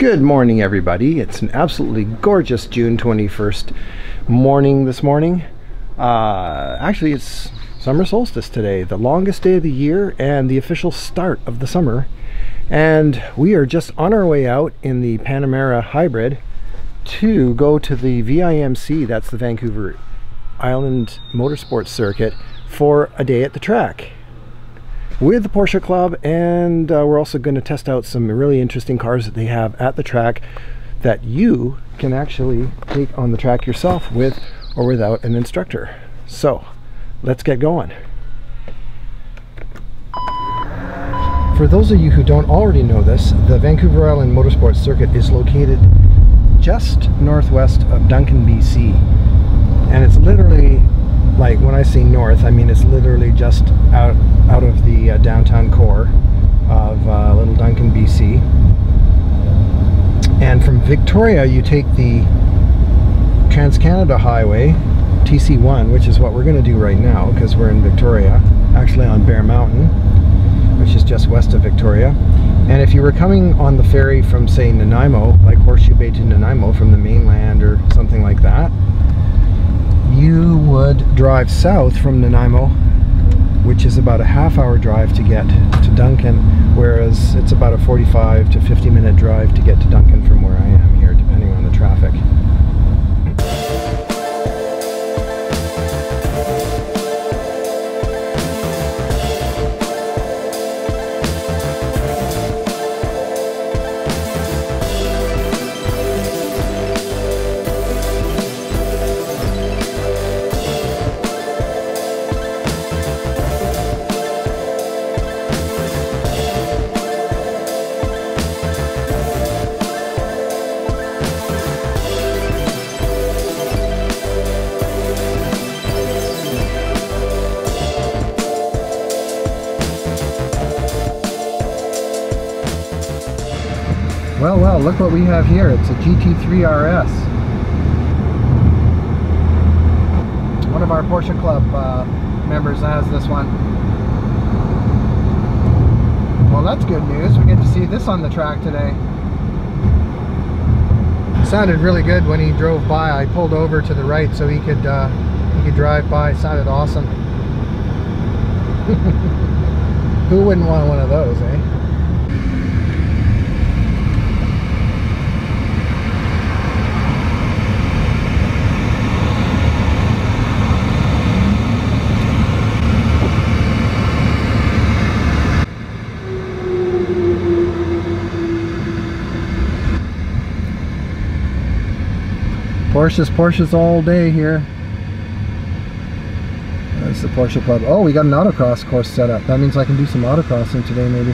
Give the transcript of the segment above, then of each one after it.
Good morning, everybody. It's an absolutely gorgeous June 21st morning this morning. Uh, actually, it's summer solstice today, the longest day of the year and the official start of the summer. And we are just on our way out in the Panamera Hybrid to go to the VIMC, that's the Vancouver Island Motorsports Circuit, for a day at the track with the Porsche Club and uh, we're also going to test out some really interesting cars that they have at the track that you can actually take on the track yourself with or without an instructor. So let's get going. For those of you who don't already know this, the Vancouver Island Motorsports Circuit is located just northwest of Duncan, BC. And it's literally like when I say north, I mean it's literally just out out of the uh, downtown core of uh, Little Duncan, BC. And from Victoria, you take the Trans Canada Highway, TC1, which is what we're going to do right now because we're in Victoria, actually on Bear Mountain, which is just west of Victoria. And if you were coming on the ferry from, say, Nanaimo, like Horseshoe Bay to Nanaimo from the mainland or something like that, you would drive south from Nanaimo which is about a half hour drive to get to Duncan whereas it's about a 45 to 50 minute drive to get to Duncan from where I am here Well, well, look what we have here. It's a GT3 RS. One of our Porsche Club uh, members has this one. Well, that's good news. We get to see this on the track today. It sounded really good when he drove by. I pulled over to the right so he could uh, he could drive by. It sounded awesome. Who wouldn't want one of those, eh? Porsches, Porsches all day here. That's the Porsche Club. Oh, we got an autocross course set up. That means I can do some autocrossing today maybe.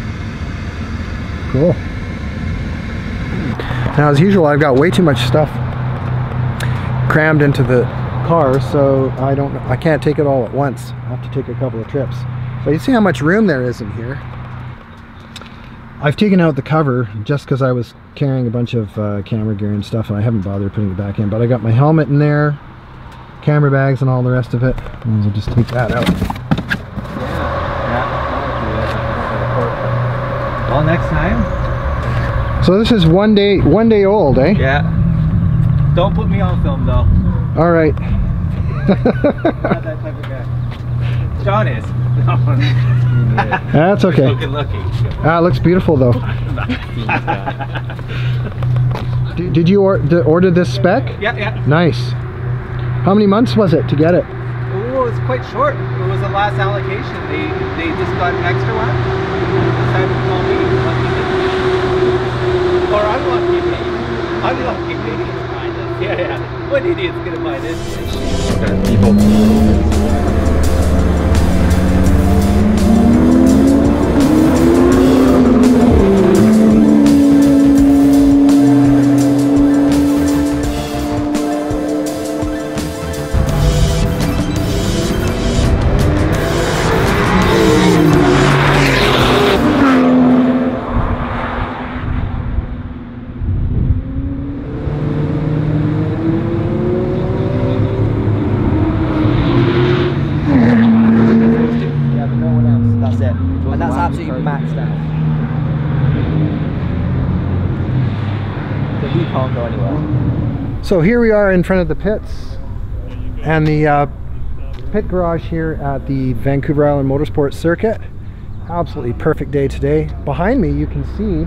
Cool. Now as usual, I've got way too much stuff crammed into the car, so I don't, I can't take it all at once. I have to take a couple of trips. But you see how much room there is in here. I've taken out the cover just because I was carrying a bunch of uh, camera gear and stuff and I haven't bothered putting it back in but I got my helmet in there camera bags and all the rest of it. And I'll just take that out. Yeah, well next time. So this is one day one day old eh? Yeah. Don't put me on film though. All right. Not that type of guy. John is That's okay. Looking lucky. Ah, looks beautiful though. did, did you or, did order this spec? Yeah, yeah. Nice. How many months was it to get it? Oh, it was quite short. It was the last allocation. They they just got an extra one. Decided to call me. Or I'm lucky maybe. I'm lucky maybe. Yeah, yeah. What idiot's gonna buy this? Can't go anywhere. So here we are in front of the pits and the uh, pit garage here at the Vancouver Island Motorsports Circuit. Absolutely perfect day today. Behind me you can see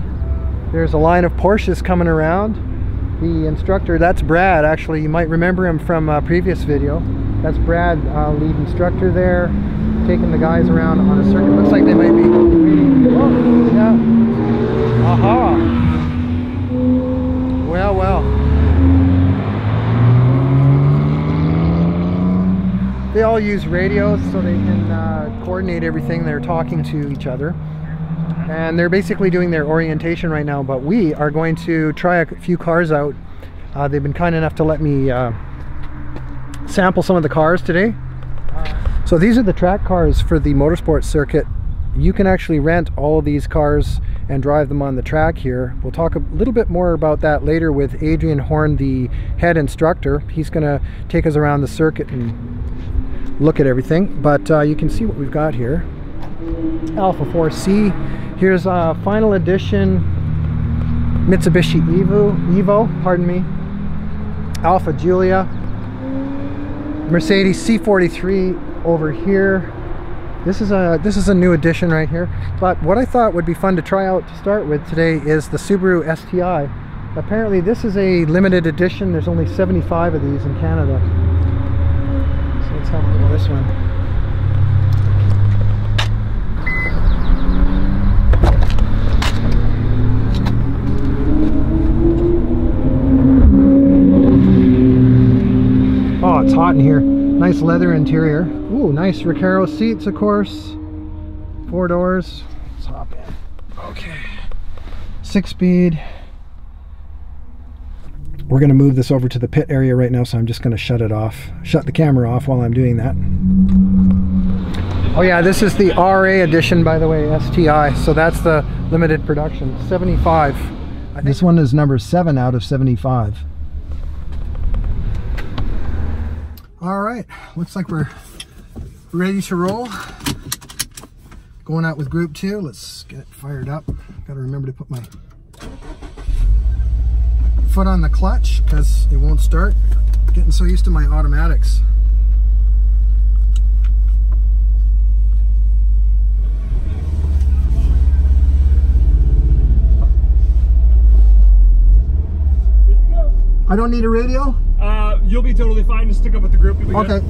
there's a line of Porsches coming around. The instructor, that's Brad actually, you might remember him from a previous video. That's Brad, uh, lead instructor there, taking the guys around on a circuit. Looks like they might be. Oh, yeah. Aha. Well, well. They all use radios so they can uh, coordinate everything. They're talking to each other. And they're basically doing their orientation right now, but we are going to try a few cars out. Uh, they've been kind enough to let me uh, sample some of the cars today. So these are the track cars for the motorsports circuit. You can actually rent all of these cars and drive them on the track here. We'll talk a little bit more about that later with Adrian Horne, the head instructor. He's going to take us around the circuit and look at everything. But uh, you can see what we've got here. Alfa 4C. Here's a final edition Mitsubishi Evo, Evo, pardon me. Alfa Giulia, Mercedes C43 over here. This is a this is a new addition right here. But what I thought would be fun to try out to start with today is the Subaru STI. Apparently this is a limited edition. There's only 75 of these in Canada. So let's have a look at this one. Oh, it's hot in here. Nice leather interior. Ooh, nice Recaro seats, of course. Four doors. Let's hop in. Okay. Six speed. We're going to move this over to the pit area right now, so I'm just going to shut it off. Shut the camera off while I'm doing that. Oh yeah, this is the RA edition, by the way, STI. So that's the limited production. 75. This one is number 7 out of 75. All right, looks like we're ready to roll. Going out with group two. Let's get it fired up. Got to remember to put my foot on the clutch because it won't start. Getting so used to my automatics. I don't need a radio? You'll be totally fine to stick up with the group. Okay.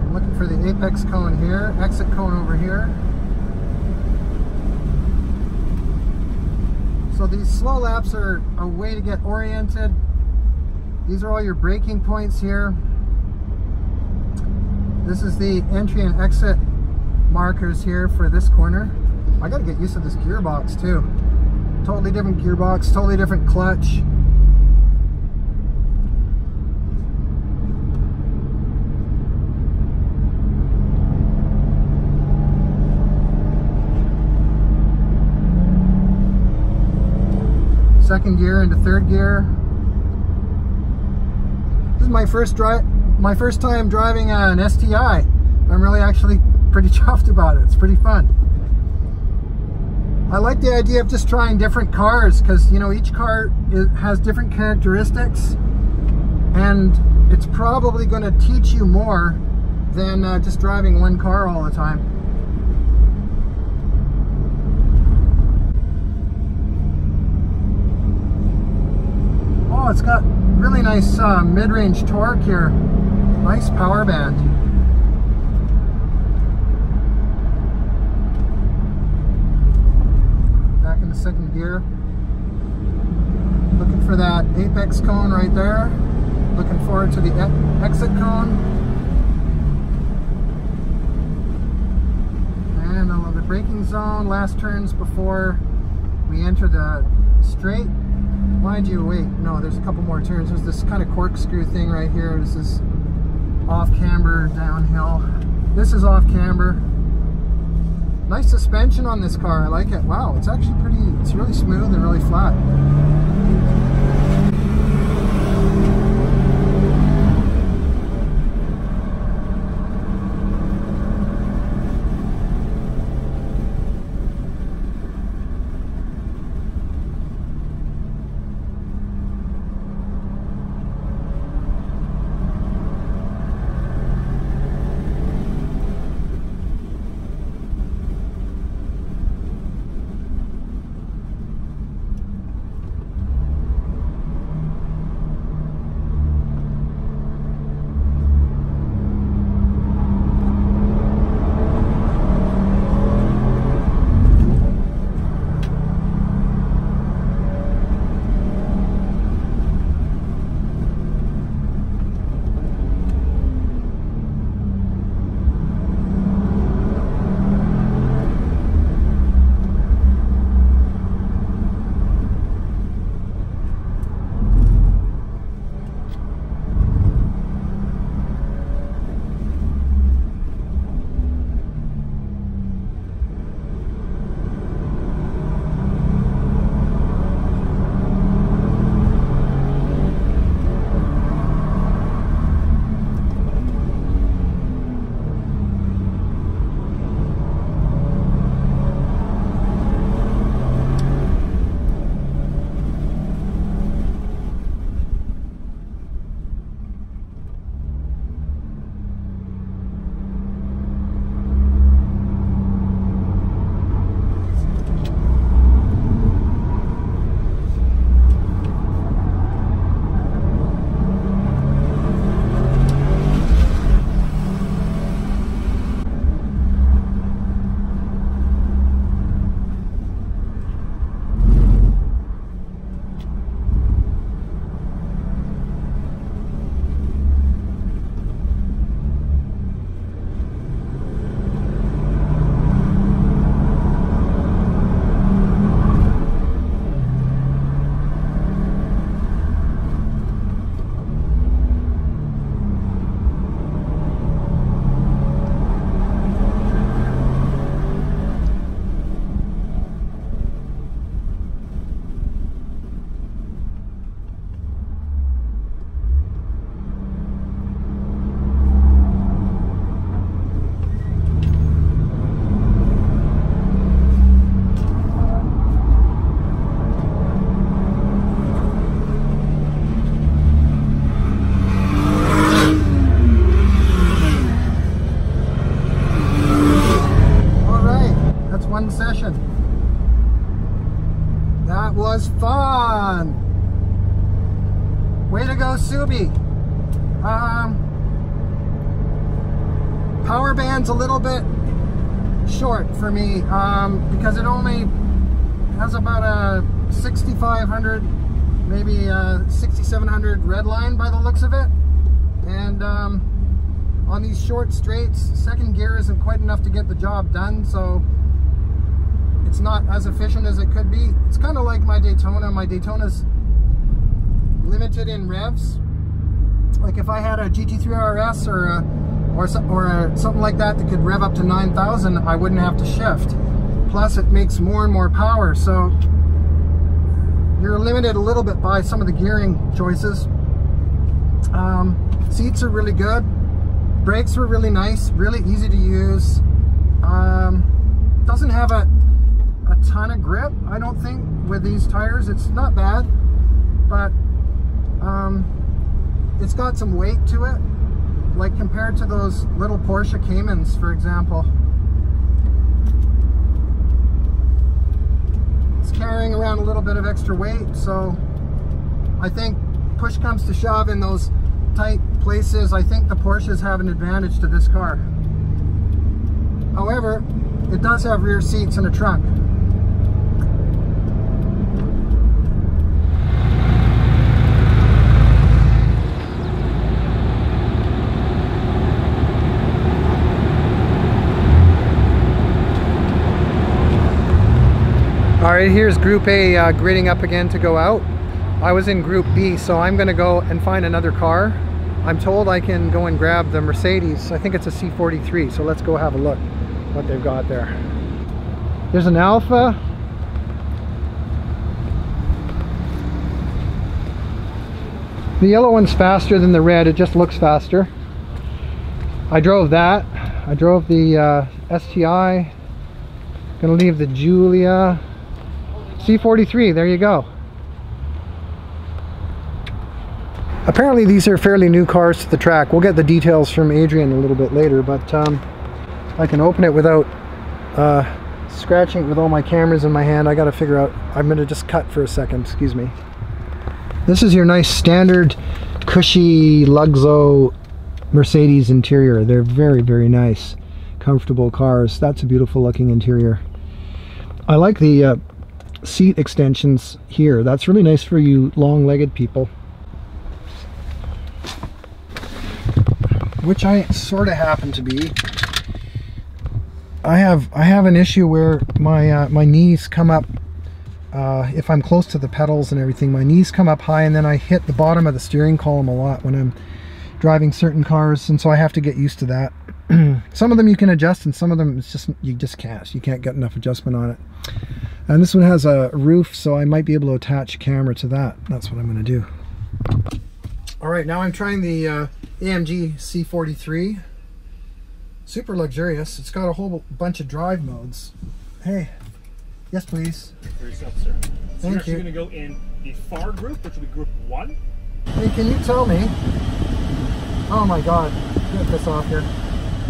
I'm looking for the apex cone here, exit cone over here. So these slow laps are a way to get oriented. These are all your braking points here. This is the entry and exit markers here for this corner. I gotta get used to this gearbox too. Totally different gearbox, totally different clutch. Second gear into third gear. This is my first drive, my first time driving an STI. I'm really actually pretty chuffed about it. It's pretty fun. I like the idea of just trying different cars because you know each car is, has different characteristics, and it's probably going to teach you more than uh, just driving one car all the time. It's got really nice uh, mid-range torque here. Nice power band. Back in the second gear. Looking for that apex cone right there. Looking forward to the e exit cone. And on the braking zone, last turns before we enter the straight. Mind you, wait, no, there's a couple more turns. There's this kind of corkscrew thing right here. This is off camber downhill. This is off camber. Nice suspension on this car. I like it. Wow, it's actually pretty, it's really smooth and really flat. Subi. Um, power band's a little bit short for me um, because it only has about a 6500 maybe 6700 red line by the looks of it. And um, on these short straights second gear isn't quite enough to get the job done so it's not as efficient as it could be. It's kind of like my Daytona. My Daytona's limited in revs like if I had a GT3 RS or a or, or a, something like that that could rev up to 9,000, I wouldn't have to shift. Plus, it makes more and more power, so you're limited a little bit by some of the gearing choices. Um, seats are really good. Brakes were really nice, really easy to use. Um, doesn't have a, a ton of grip, I don't think, with these tires. It's not bad, but um, it's got some weight to it like compared to those little Porsche Caymans for example. It's carrying around a little bit of extra weight so I think push comes to shove in those tight places I think the Porsches have an advantage to this car. However it does have rear seats and a trunk All right, here's Group A uh, gridding up again to go out. I was in Group B, so I'm gonna go and find another car I'm told I can go and grab the Mercedes. I think it's a C43, so let's go have a look what they've got there. There's an Alfa. The yellow one's faster than the red, it just looks faster. I drove that. I drove the uh, STI. Gonna leave the Giulia. C43, there you go. Apparently these are fairly new cars to the track. We'll get the details from Adrian a little bit later, but um, I can open it without uh, scratching it with all my cameras in my hand. I gotta figure out, I'm gonna just cut for a second, excuse me. This is your nice standard cushy Luxo Mercedes interior. They're very, very nice, comfortable cars. That's a beautiful looking interior. I like the uh, seat extensions here. That's really nice for you long-legged people. which I sort of happen to be. I have I have an issue where my uh, my knees come up uh, if I'm close to the pedals and everything. My knees come up high and then I hit the bottom of the steering column a lot when I'm driving certain cars, and so I have to get used to that. some of them you can adjust, and some of them it's just you just can't. You can't get enough adjustment on it. And this one has a roof, so I might be able to attach a camera to that. That's what I'm going to do. All right, now I'm trying the uh, AMG C43. Super luxurious. It's got a whole bunch of drive modes. Hey, yes please. For yourself, sir. So Thank you're actually you. going to go in the far group, which will be group one. Hey, can you tell me? Oh my God, get this off here.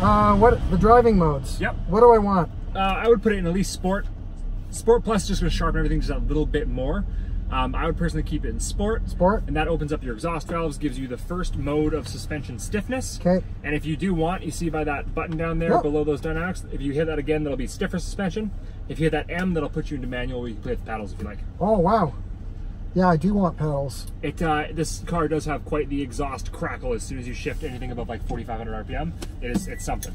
Uh, what the driving modes? Yep. What do I want? Uh, I would put it in at least sport. Sport plus is just going to sharpen everything just a little bit more. Um, I would personally keep it in sport. Sport. And that opens up your exhaust valves, gives you the first mode of suspension stiffness. Okay. And if you do want, you see by that button down there Yep. below those dynamics, if you hit that again, that'll be stiffer suspension. If you hit that M, that'll put you into manual where you can play with the paddles if you like. Oh wow. Yeah, I do want pedals. It uh, This car does have quite the exhaust crackle as soon as you shift anything above like 4,500 RPM. It is, it's something.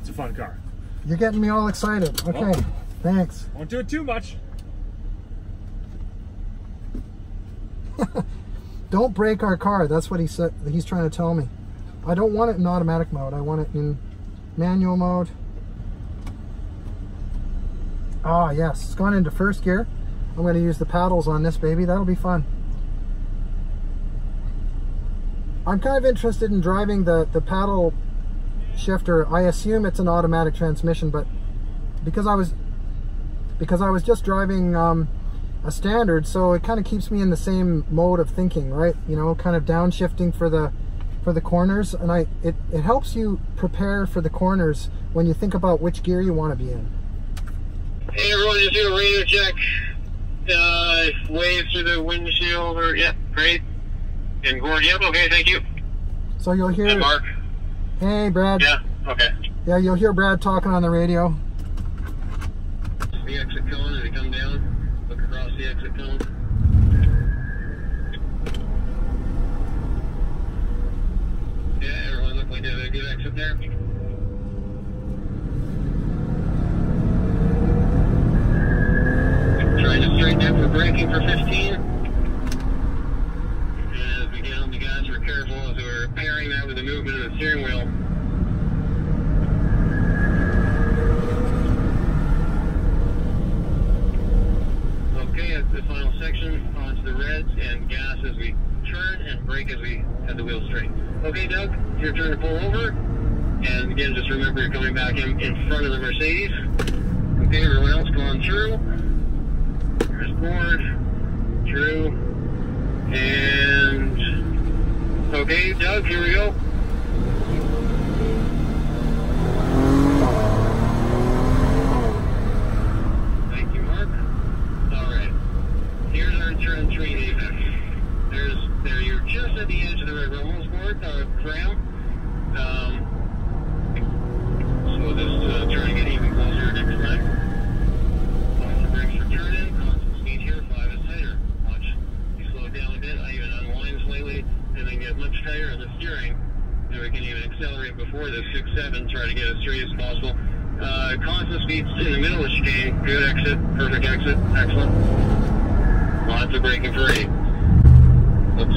It's a fun car. You're getting me all excited. Okay, Oh. Thanks. Won't do it too much. Don't break our car. That's what he said. He's trying to tell me. I don't want it in automatic mode. I want it in manual mode. Ah, yes. It's gone into first gear. I'm going to use the paddles on this baby. That'll be fun. I'm kind of interested in driving the, the paddle shifter. I assume it's an automatic transmission, but because I was because I was just driving um, a standard, so it kind of keeps me in the same mode of thinking, right? You know, kind of downshifting for the for the corners, and I it it helps you prepare for the corners when you think about which gear you want to be in. Hey everyone, just do a radio check. Uh, wave through the windshield or, yeah, great. And Gord, yep, okay, thank you. So you'll hear, And Mark, hey Brad, yeah, okay. yeah, you'll hear Brad talking on the radio. The exit cone as we come down, look Yeah, everyone a good exit there. Trying to straighten braking for 15. Uh, and as we get on the we're careful as we're pairing that with the movement of the steering wheel. Okay, at the final section, onto the reds and gas as we turn and brake as we head the wheel straight. Okay, Doug, your turn to pull over. And again, just remember you're coming back in, in front of the Mercedes. Okay, everyone else going through. There's board, through, and okay, Doug, here we go. to the edge of the river, almost board the ground. Um, so this uh, turn get even closer next time. Watch the brakes for turn in, constant speed here, five is tighter. Watch, you slow it down a bit, I even unwind slightly, and then get much tighter in the steering. Then we can even accelerate before the 6-7, try to get as straight as possible. Uh, constant speeds in the middle of the chicane, good exit, perfect exit, excellent. Lots of braking for 8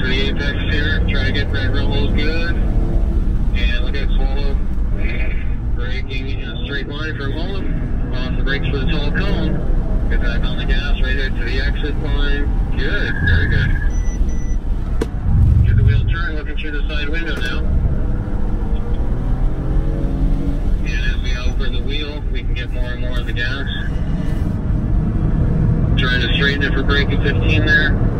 for the apex here. Try to get that good. And look at straight line for a moment. The brakes for the tall cone. On the gas right to the exit line. Good, very good. The wheel turn looking through the side window now. And as we the wheel, we can get more and more of the gas. Trying to straighten it for braking 15 there.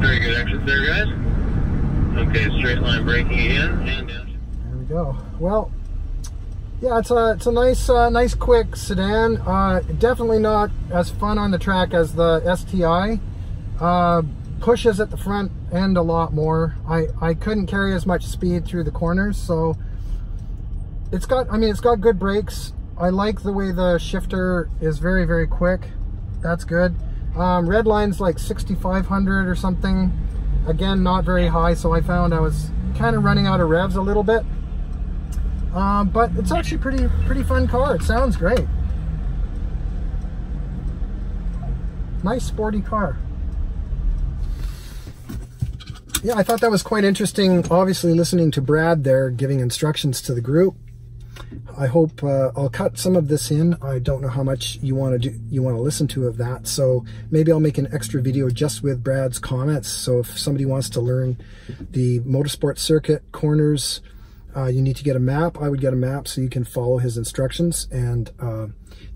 Very good exit there, guys. Okay, straight line braking. There we go. Well, yeah, it's a it's a nice uh, nice quick sedan. Uh, definitely not as fun on the track as the STI. Uh, pushes at the front end a lot more. I I couldn't carry as much speed through the corners, so it's got. I mean, it's got good brakes. I like the way the shifter is very very quick. That's good. Um, red line's like 6,500 or something. Again, not very high, so I found I was kind of running out of revs a little bit. Um, but it's actually pretty pretty fun car. It sounds great. Nice sporty car. Yeah, I thought that was quite interesting. Obviously, listening to Brad there giving instructions to the group. I hope uh, I'll cut some of this in. I don't know how much you want to do, you want to listen to of that. So maybe I'll make an extra video just with Brad's comments. So if somebody wants to learn the motorsport circuit corners, uh, you need to get a map. I would get a map so you can follow his instructions and uh,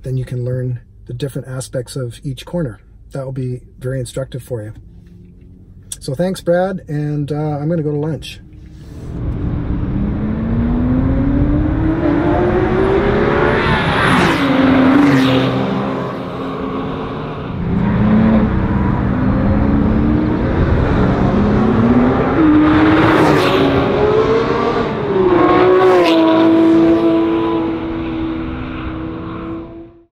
then you can learn the different aspects of each corner. That will be very instructive for you. So thanks, Brad, and uh, I'm going to go to lunch.